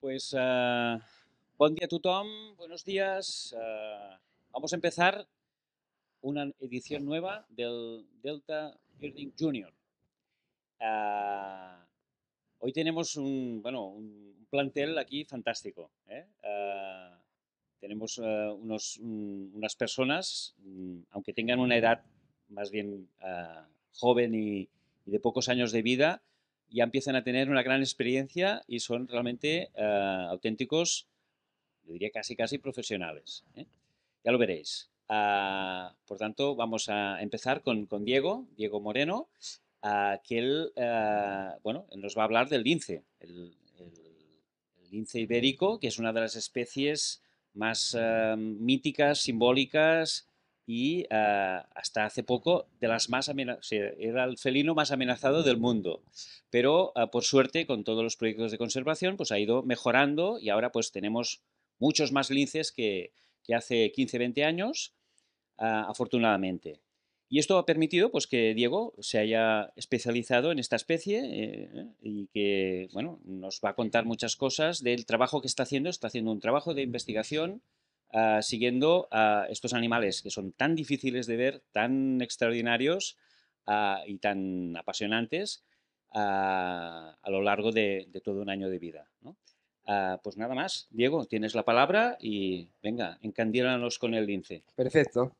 Pues uh, buen día a tothom, buenos días. Uh, vamos a empezar una edición nueva del Delta Building Junior. Uh, hoy tenemos un, bueno, un plantel aquí fantástico. ¿eh? tenemos unos, un, unas personas, um, aunque tengan una edad más bien joven y de pocos años de vida, ya empiezan a tener una gran experiencia y son realmente uh, auténticos, yo diría casi casi profesionales. ¿eh? Ya lo veréis. Uh, por tanto, vamos a empezar con, con Diego, Diego Moreno, uh, que él, bueno, nos va a hablar del lince, el, lince ibérico, que es una de las especies más míticas, simbólicas, y uh, hasta hace poco de las más era el felino más amenazado del mundo. Pero uh, por suerte con todos los proyectos de conservación pues ha ido mejorando y ahora pues tenemos muchos más linces que, hace 15-20 años, uh, afortunadamente. Y esto ha permitido pues, que Diego se haya especializado en esta especie eh, y que bueno, nos va a contar muchas cosas del trabajo que está haciendo. Está haciendo un trabajo de investigación uh, siguiendo a estos animales que son tan difíciles de ver, tan extraordinarios uh, y tan apasionantes uh, a lo largo de, de, todo un año de vida. ¿no? pues nada más, Diego, tienes la palabra y venga, encandílanos con el lince. Perfecto.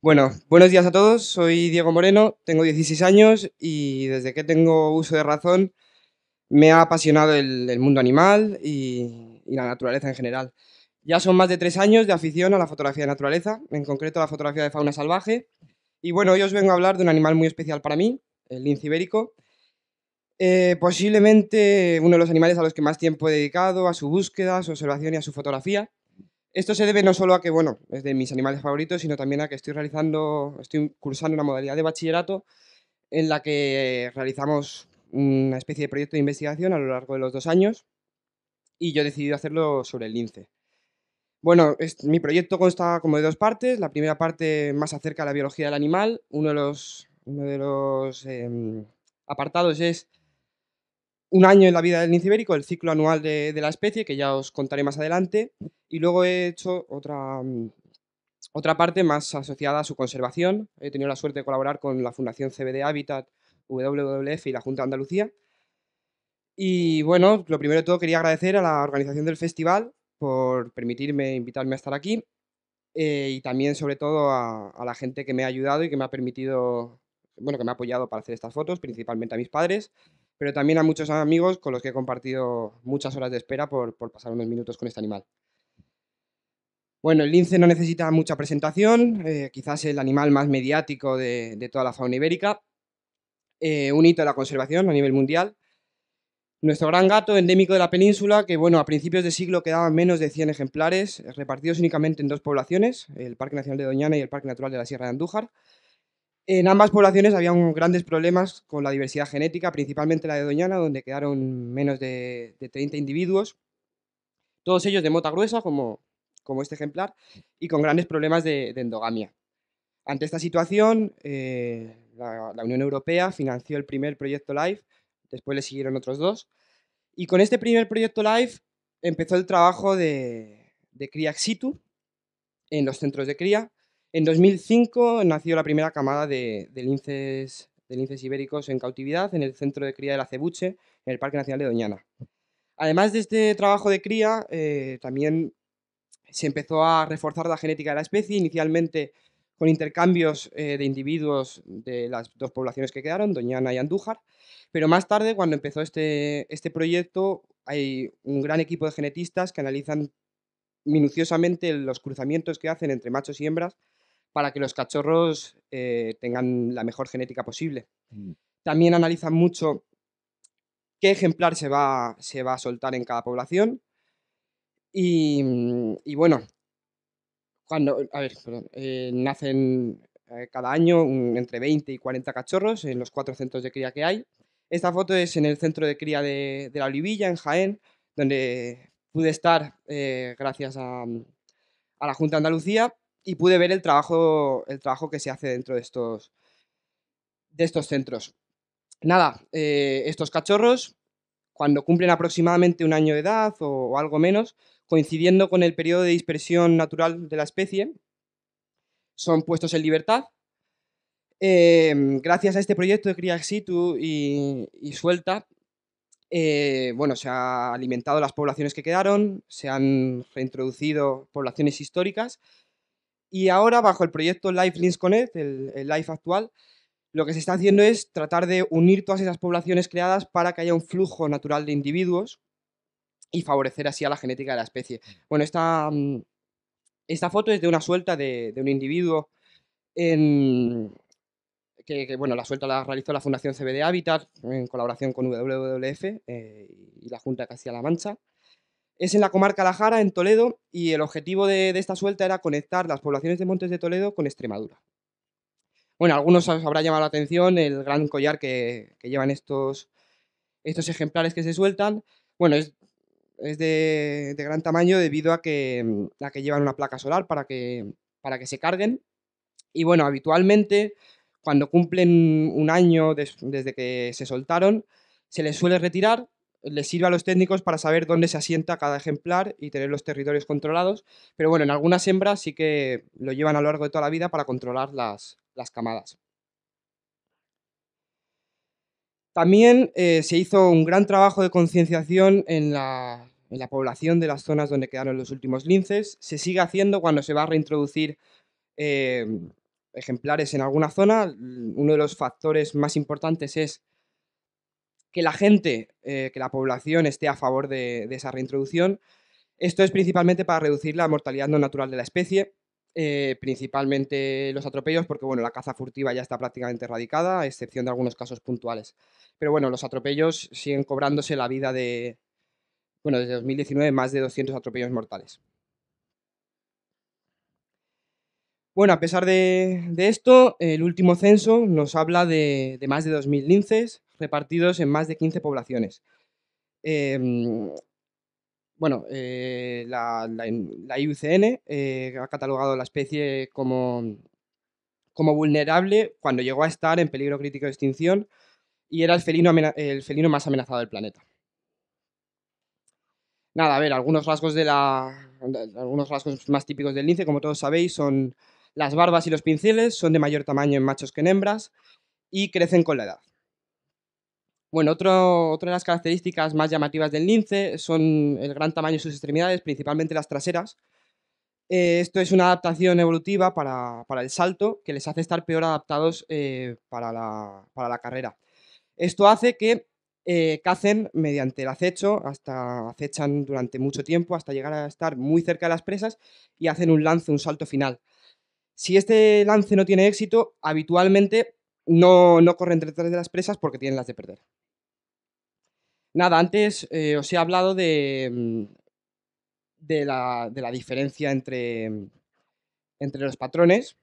Bueno, buenos días a todos, soy Diego Moreno, tengo 16 años y desde que tengo uso de razón me ha apasionado el, el mundo animal y, y la naturaleza en general. Ya son más de tres años de afición a la fotografía de naturaleza, en concreto a la fotografía de fauna salvaje. Y bueno, hoy os vengo a hablar de un animal muy especial para mí, el lince ibérico. Eh, posiblemente uno de los animales a los que más tiempo he dedicado, a su búsqueda, a su observación y a su fotografía. Esto se debe no solo a que, bueno, es de mis animales favoritos, sino también a que estoy realizando, estoy cursando una modalidad de bachillerato en la que realizamos una especie de proyecto de investigación a lo largo de los dos años y yo he decidido hacerlo sobre el lince. Bueno, mi proyecto consta como de dos partes. La primera parte más acerca de la biología del animal. Uno de los, eh, apartados es un año en la vida del lince ibérico, el ciclo anual de, la especie, que ya os contaré más adelante. Y luego he hecho otra, otra parte más asociada a su conservación. He tenido la suerte de colaborar con la Fundación CBD Habitat, WWF y la Junta de Andalucía. Y bueno, lo primero de todo quería agradecer a la organización del festival por permitirme invitarme a estar aquí eh, y también sobre todo a, la gente que me ha ayudado y que me ha permitido, bueno, que me ha apoyado para hacer estas fotos, principalmente a mis padres, pero también a muchos amigos con los que he compartido muchas horas de espera por, pasar unos minutos con este animal. Bueno, el lince no necesita mucha presentación, eh, quizás el animal más mediático de, de toda la fauna ibérica, eh, un hito de la conservación a nivel mundial, nuestro gran gato endémico de la península, que bueno, a principios de siglo quedaban menos de 100 ejemplares, repartidos únicamente en dos poblaciones, el Parque Nacional de Doñana y el Parque Natural de la Sierra de Andújar. En ambas poblaciones había grandes problemas con la diversidad genética, principalmente la de Doñana, donde quedaron menos de, de 30 individuos, todos ellos de mota gruesa, como, como este ejemplar, y con grandes problemas de, de endogamia. Ante esta situación, eh, la, la Unión Europea financió el primer proyecto LIFE, después le siguieron otros dos. Y con este primer proyecto live empezó el trabajo de, de cría ex situ en los centros de cría. En 2005 nació la primera camada de, linces ibéricos en cautividad en el centro de cría de la Cebuche, en el Parque Nacional de Doñana. Además de este trabajo de cría, eh, también se empezó a reforzar la genética de la especie, inicialmente con intercambios eh, de individuos de las dos poblaciones que quedaron, Doñana y Andújar, pero más tarde, cuando empezó este, este proyecto, hay un gran equipo de genetistas que analizan minuciosamente los cruzamientos que hacen entre machos y hembras para que los cachorros eh, tengan la mejor genética posible. Mm. También analizan mucho qué ejemplar se va, se va a soltar en cada población. Y, y bueno, a ver, perdón, eh, nacen eh, cada año entre 20 y 40 cachorros en los cuatro centros de cría que hay. Esta foto es en el centro de cría de, la Olivilla, en Jaén, donde pude estar eh, gracias a, la Junta de Andalucía y pude ver el trabajo, el trabajo que se hace dentro de estos, de estos centros. Nada, estos cachorros cuando cumplen aproximadamente un año de edad o, algo menos, coincidiendo con el periodo de dispersión natural de la especie, son puestos en libertad. Em, gracias a este proyecto de cría situ y, suelta, eh, bueno, se han alimentado las poblaciones que quedaron, se han reintroducido poblaciones históricas y ahora bajo el proyecto Life Links Connect, el Life actual, lo que se está haciendo es tratar de unir todas esas poblaciones creadas para que haya un flujo natural de individuos y favorecer así a la genética de la especie. Bueno, esta, mm, esta foto es de una suelta de, un individuo en, que, bueno, la suelta la realizó la Fundación CBD Habitat en colaboración con WWF eh, y la Junta de Castilla-La Mancha. Es en la comarca La Jara, en Toledo, y el objetivo de, de esta suelta era conectar las poblaciones de Montes de Toledo con Extremadura. Bueno, a algunos os habrá llamado la atención el gran collar que, llevan estos, estos ejemplares que se sueltan. Bueno, es, de, gran tamaño debido a que, que llevan una placa solar para que, para que se carguen. Y bueno, habitualmente cuando cumplen un año desde que se soltaron, se les suele retirar, les sirve a los técnicos para saber dónde se asienta cada ejemplar y tener los territorios controlados. Pero bueno, en algunas hembras sí que lo llevan a lo largo de toda la vida para controlar las, las camadas. También eh, se hizo un gran trabajo de concienciación en la, población de las zonas donde quedaron los últimos linces. Se sigue haciendo cuando se va a reintroducir eh, ejemplares en alguna zona. Uno de los factores más importantes es que la gente, eh, que la población esté a favor de, de, esa reintroducción. Esto es principalmente para reducir la mortalidad no natural de la especie eh, principalmente los atropellos, porque bueno, la caza furtiva ya está prácticamente erradicada, a excepción de algunos casos puntuales. Pero bueno, los atropellos siguen cobrándose la vida de, bueno, desde 2019 más de 200 atropellos mortales. Bueno, a pesar de, esto, el último censo nos habla de, más de 2.000 linces repartidos en más de 15 poblaciones. Em, bueno, eh, la, IUCN eh, ha catalogado la especie como, como vulnerable cuando llegó a estar en peligro crítico de extinción y era el felino, el felino más amenazado del planeta. Nada, a ver, algunos rasgos, de la, algunos rasgos más típicos del lince, como todos sabéis, son las barbas y los pinceles, son de mayor tamaño en machos que en hembras y crecen con la edad. Bueno, otra de las características más llamativas del lince son el gran tamaño de sus extremidades, principalmente las traseras. Eh, esto es una adaptación evolutiva para, el salto que les hace estar peor adaptados eh, para, la, carrera. Esto hace que eh, cacen mediante el acecho, hasta acechan durante mucho tiempo, hasta llegar a estar muy cerca de las presas y hacen un lance, un salto final. Si este lance no tiene éxito, habitualmente no, no corren detrás de las presas porque tienen las de perder. Nada, antes eh, os he hablado de, mm, de, la, diferencia entre, entre los patrones.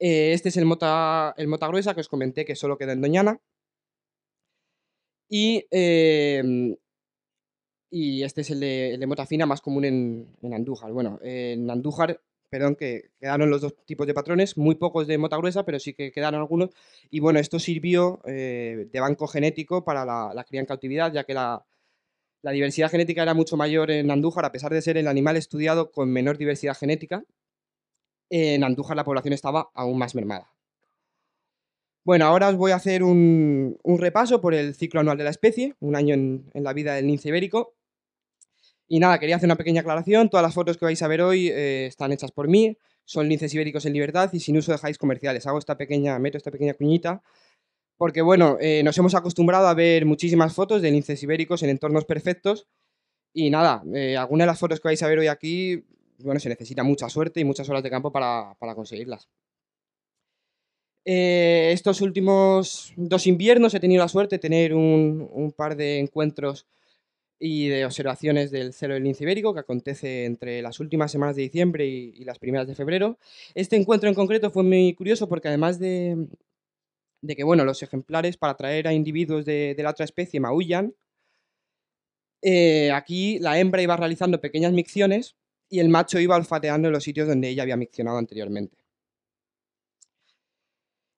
Eh, este es el mota, el mota gruesa que os comenté que solo queda en Doñana. Y, em, y este es el de, mota fina más común en, en Andújar. Bueno, en Andújar perdón, que quedaron los dos tipos de patrones, muy pocos de mota gruesa, pero sí que quedaron algunos. Y bueno, esto sirvió eh, de banco genético para la, cría en cautividad, ya que la, diversidad genética era mucho mayor en Andújar, a pesar de ser el animal estudiado con menor diversidad genética. En Andújar la población estaba aún más mermada. Bueno, ahora os voy a hacer un, repaso por el ciclo anual de la especie, un año en, en la vida del lince ibérico, y nada, quería hacer una pequeña aclaración. Todas las fotos que vais a ver hoy eh, están hechas por mí. Son linces ibéricos en libertad y sin uso de highs comerciales. Hago esta pequeña, meto esta pequeña cuñita porque, bueno, eh, nos hemos acostumbrado a ver muchísimas fotos de linces ibéricos en entornos perfectos y nada, eh, algunas de las fotos que vais a ver hoy aquí, bueno, se necesita mucha suerte y muchas horas de campo para, conseguirlas. estos últimos dos inviernos he tenido la suerte de tener un par de encuentros y de observaciones del celo del lince ibérico que acontece entre las últimas semanas de diciembre y, las primeras de febrero. Este encuentro en concreto fue muy curioso porque además de, que bueno, los ejemplares para atraer a individuos de, la otra especie maullan, eh, aquí la hembra iba realizando pequeñas micciones y el macho iba olfateando los sitios donde ella había miccionado anteriormente.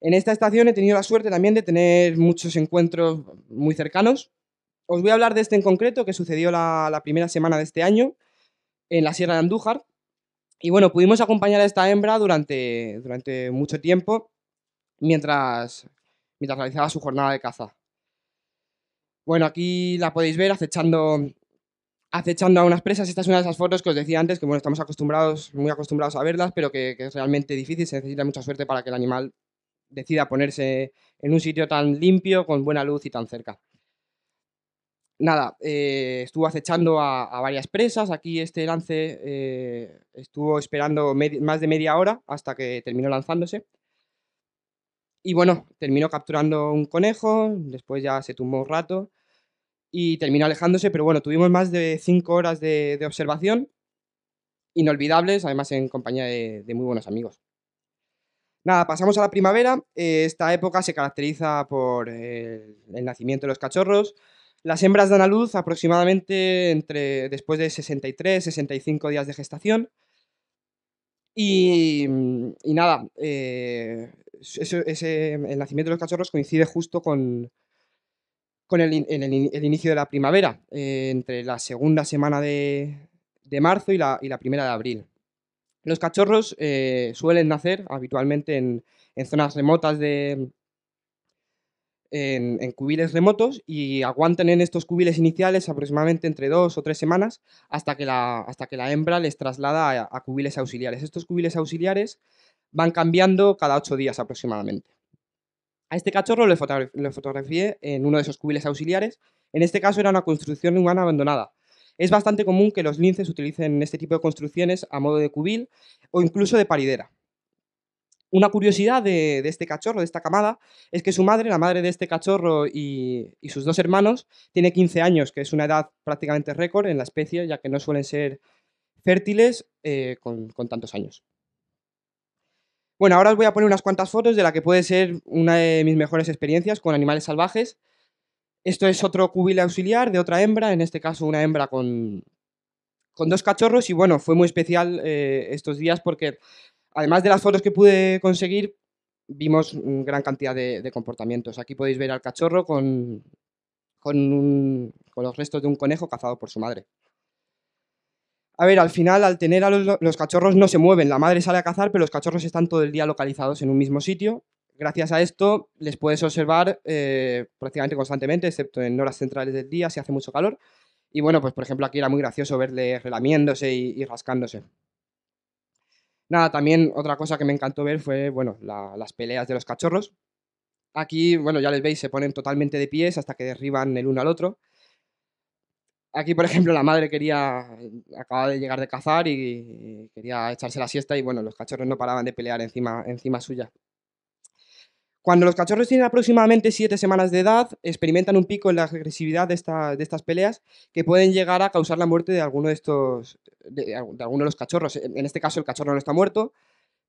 En esta estación he tenido la suerte también de tener muchos encuentros muy cercanos os voy a hablar de este en concreto, que sucedió la, primera semana de este año en la Sierra de Andújar. Y bueno, pudimos acompañar a esta hembra durante, durante mucho tiempo mientras, mientras realizaba su jornada de caza. Bueno, aquí la podéis ver acechando, acechando a unas presas. Esta es una de esas fotos que os decía antes, que bueno, estamos acostumbrados, muy acostumbrados a verlas, pero que, que es realmente difícil, se necesita mucha suerte para que el animal decida ponerse en un sitio tan limpio, con buena luz y tan cerca. Nada, eh, estuvo acechando a, varias presas. Aquí este lance eh, estuvo esperando más de media hora hasta que terminó lanzándose. Y bueno, terminó capturando un conejo, después ya se tumbó un rato y terminó alejándose, pero bueno, tuvimos más de cinco horas de, observación, inolvidables, además en compañía de, muy buenos amigos. Nada, pasamos a la primavera. Eh, esta época se caracteriza por el, nacimiento de los cachorros. Las hembras dan a luz aproximadamente entre, después de 63, 65 días de gestación. Y, nada, eh, ese, el nacimiento de los cachorros coincide justo con, con el, inicio de la primavera, eh, entre la segunda semana de, de marzo y la, y la, primera de abril. Los cachorros eh, suelen nacer habitualmente en, en zonas remotas de, en, cubiles remotos y aguantan en estos cubiles iniciales aproximadamente entre dos o tres semanas hasta que la, hasta que la hembra les traslada a, cubiles auxiliares. Estos cubiles auxiliares van cambiando cada ocho días aproximadamente. A este cachorro fotogra lo fotografié en uno de esos cubiles auxiliares. En este caso era una construcción humana abandonada. Es bastante común que los linces utilicen este tipo de construcciones a modo de cubil o incluso de paridera. Una curiosidad de, este cachorro, de esta camada, es que su madre, la madre de este cachorro y, sus dos hermanos, tiene 15 años, que es una edad prácticamente récord en la especie, ya que no suelen ser fértiles eh, con, tantos años. Bueno, ahora os voy a poner unas cuantas fotos de la que puede ser una de mis mejores experiencias con animales salvajes. Esto es otro cubil auxiliar de otra hembra, en este caso una hembra con, con dos cachorros, y bueno, fue muy especial eh, estos días porque Además de las fotos que pude conseguir, vimos gran cantidad de, comportamientos. Aquí podéis ver al cachorro con, los restos de un conejo cazado por su madre. A ver, al final, al tener a los, cachorros no se mueven. La madre sale a cazar, pero los cachorros están todo el día localizados en un mismo sitio. Gracias a esto les puedes observar eh, prácticamente constantemente, excepto en horas centrales del día, si hace mucho calor. Y bueno, pues por ejemplo aquí era muy gracioso verle relamiéndose y rascándose. Nada, también otra cosa que me encantó ver fue, bueno, la, las peleas de los cachorros. Aquí, bueno, ya les veis, se ponen totalmente de pies hasta que derriban el uno al otro. Aquí, por ejemplo, la madre quería, acaba de llegar de cazar y quería echarse la siesta y, bueno, los cachorros no paraban de pelear encima, encima suya. Cuando los cachorros tienen aproximadamente 7 semanas de edad, experimentan un pico en la agresividad de, esta, de, estas peleas que pueden llegar a causar la muerte de alguno de estos, de, de, alguno de los cachorros. En este caso el cachorro no está muerto,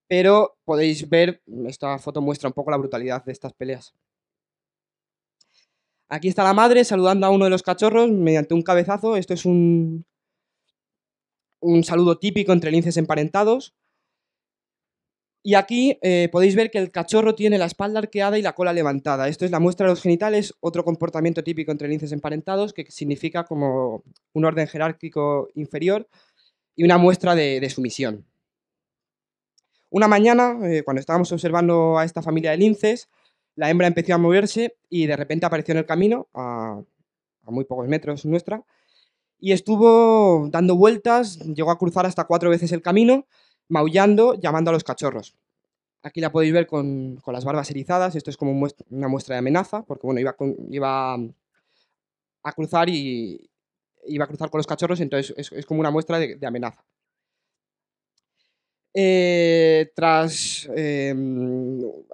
pero podéis ver, esta foto muestra un poco la brutalidad de estas peleas. Aquí está la madre saludando a uno de los cachorros mediante un cabezazo. Esto es un, un saludo típico entre linces emparentados. Y aquí eh, podéis ver que el cachorro tiene la espalda arqueada y la cola levantada. Esto es la muestra de los genitales, otro comportamiento típico entre linces emparentados, que significa como un orden jerárquico inferior y una muestra de, sumisión. Una mañana, eh, cuando estábamos observando a esta familia de linces, la hembra empezó a moverse y de repente apareció en el camino, a muy pocos metros nuestra, y estuvo dando vueltas, llegó a cruzar hasta cuatro veces el camino, maullando, llamando a los cachorros. Aquí la podéis ver con, con las barbas erizadas, esto es como una muestra de amenaza, porque bueno, iba, con, iba a cruzar y iba a cruzar con los cachorros, entonces es, es como una muestra de, amenaza. Eh, tras eh,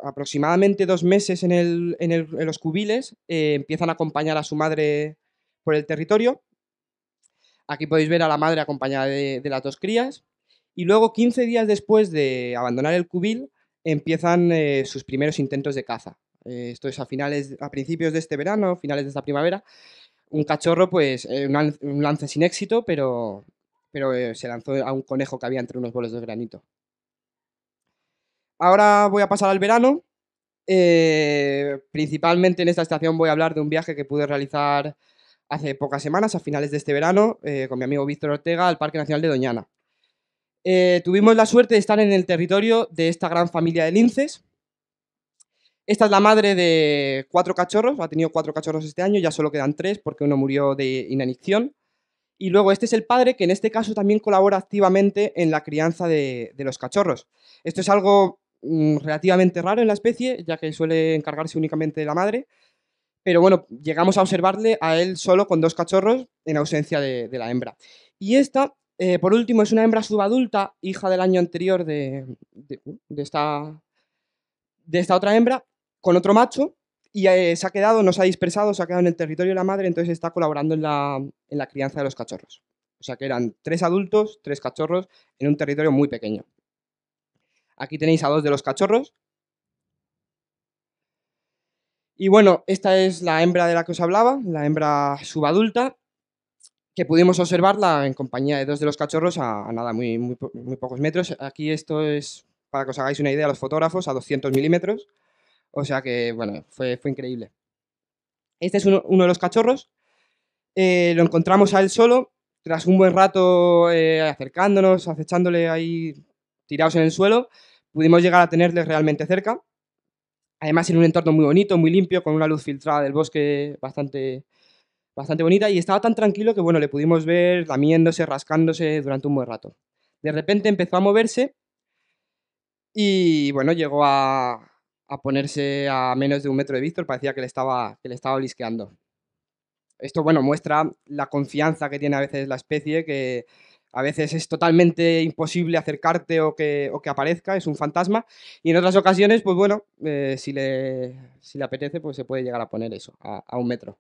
aproximadamente dos meses en, el, en, los cubiles, eh, empiezan a acompañar a su madre por el territorio. Aquí podéis ver a la madre acompañada de las dos crías. Y luego, 15 días después de abandonar el cubil, empiezan eh, sus primeros intentos de caza. Eh, esto es a finales, a principios de este verano, finales de esta primavera. Un cachorro, pues, eh, un, lance sin éxito, pero, pero eh, se lanzó a un conejo que había entre unos bolos de granito. Ahora voy a pasar al verano. Principalmente en esta estación voy a hablar de un viaje que pude realizar hace pocas semanas, a finales de este verano, con mi amigo Víctor Ortega al Parque Nacional de Doñana. Eh, tuvimos la suerte de estar en el territorio de esta gran familia de linces. Esta es la madre de cuatro cachorros, ha tenido cuatro cachorros este año, ya solo quedan tres porque uno murió de inanición. Y luego este es el padre que en este caso también colabora activamente en la crianza de, los cachorros. Esto es algo mm, relativamente raro en la especie, ya que suele encargarse únicamente de la madre. Pero bueno, llegamos a observarle a él solo con dos cachorros en ausencia de la hembra. Y esta eh, por último, es una hembra subadulta, hija del año anterior de, esta, de esta otra hembra, con otro macho, y eh, se ha quedado, no se ha dispersado, se ha quedado en el territorio de la madre, entonces está colaborando en la, en la crianza de los cachorros. O sea que eran tres adultos, tres cachorros, en un territorio muy pequeño. Aquí tenéis a dos de los cachorros. Y bueno, esta es la hembra de la que os hablaba, la hembra subadulta, que pudimos observarla en compañía de dos de los cachorros a, nada, muy, muy, pocos metros. Aquí esto es, para que os hagáis una idea, los fotógrafos a 200 milímetros. O sea que, bueno, fue, fue increíble. Este es uno, de los cachorros. Eh, lo encontramos a él solo, tras un buen rato eh, acercándonos, acechándole ahí tirados en el suelo, pudimos llegar a tenerle realmente cerca. Además, en un entorno muy bonito, muy limpio, con una luz filtrada del bosque bastante, bastante bonita y estaba tan tranquilo que, bueno, le pudimos ver lamiéndose, rascándose durante un buen rato. De repente empezó a moverse y, bueno, llegó a, ponerse a menos de un metro de Víctor, parecía que le estaba, que le estaba. Esto, bueno, muestra la confianza que tiene a veces la especie, que a veces es totalmente imposible acercarte o que, que aparezca, es un fantasma, y en otras ocasiones, pues bueno, eh, si, le, si, le, apetece, pues se puede llegar a poner eso, a un metro.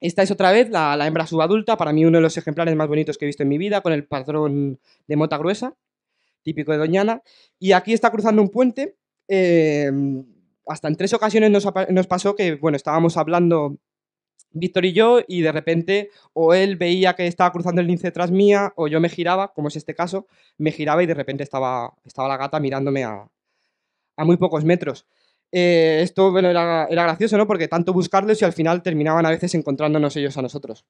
Esta es otra vez la, hembra subadulta, para mí uno de los ejemplares más bonitos que he visto en mi vida, con el patrón de mota gruesa, típico de Doñana. Y aquí está cruzando un puente. Em, hasta en tres ocasiones nos, pasó que, bueno, estábamos hablando Víctor y yo, y de repente o él veía que estaba cruzando el lince tras mía, o yo me giraba, como es este caso, me giraba y de repente estaba, estaba la gata mirándome a, a muy pocos metros. Eh, esto bueno, era, gracioso, ¿no? Porque tanto buscarlos y al final terminaban a veces encontrándonos ellos a nosotros.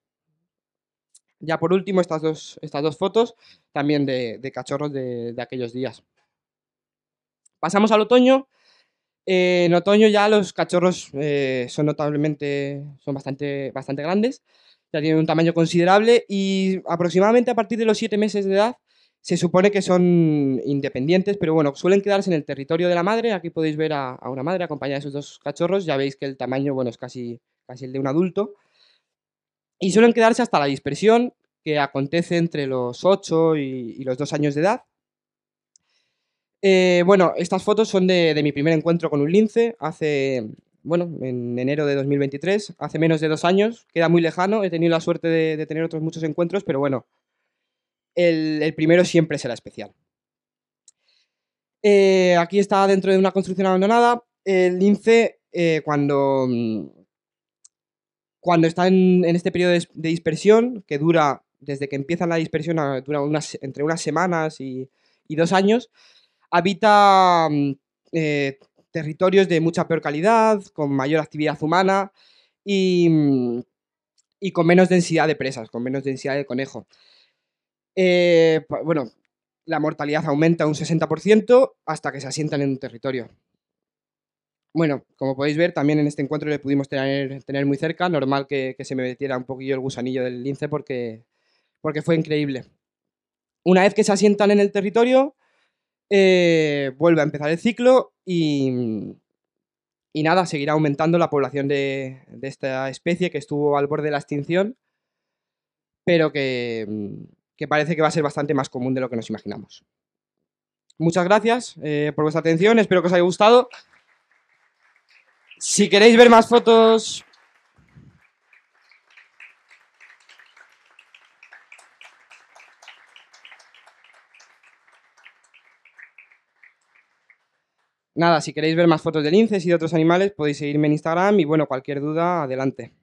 Ya por último, estas dos, estas dos fotos también de, cachorros de, aquellos días. Pasamos al otoño. Eh, en otoño ya los cachorros eh, son notablemente, son bastante, bastante grandes, ya tienen un tamaño considerable y aproximadamente a partir de los siete meses de edad se supone que son independientes, pero bueno, suelen quedarse en el territorio de la madre. Aquí podéis ver a, una madre acompañada de sus dos cachorros. Ya veis que el tamaño, bueno, es casi, casi el de un adulto. Y suelen quedarse hasta la dispersión, que acontece entre los 8 y, los 2 años de edad. Eh, bueno, estas fotos son de, mi primer encuentro con un lince, hace, bueno, en enero de 2023, hace menos de dos años, queda muy lejano, he tenido la suerte de tener otros muchos encuentros, pero bueno, el, primero siempre será especial. Eh, aquí está dentro de una construcción abandonada. El lince, eh, cuando, mm, cuando está en, este periodo de, dispersión, que dura desde que empieza la dispersión, dura entre unas semanas y, dos años, habita mm, eh, territorios de mucha peor calidad, con mayor actividad humana y, mm, y con menos densidad de presas, con menos densidad de conejo. Eh, bueno, la mortalidad aumenta un 60% hasta que se asientan en un territorio. Bueno, como podéis ver, también en este encuentro le pudimos tener, muy cerca. Normal que, se me metiera un poquillo el gusanillo del lince porque, porque fue increíble. Una vez que se asientan en el territorio, eh, vuelve a empezar el ciclo y, y nada, seguirá aumentando la población de, de, esta especie que estuvo al borde de la extinción, pero que, que parece que va a ser bastante más común de lo que nos imaginamos. Muchas gracias eh, por vuestra atención, espero que os haya gustado. Si queréis ver más fotos... Nada, si queréis ver más fotos de linces y de otros animales, podéis seguirme en Instagram y bueno, cualquier duda, adelante.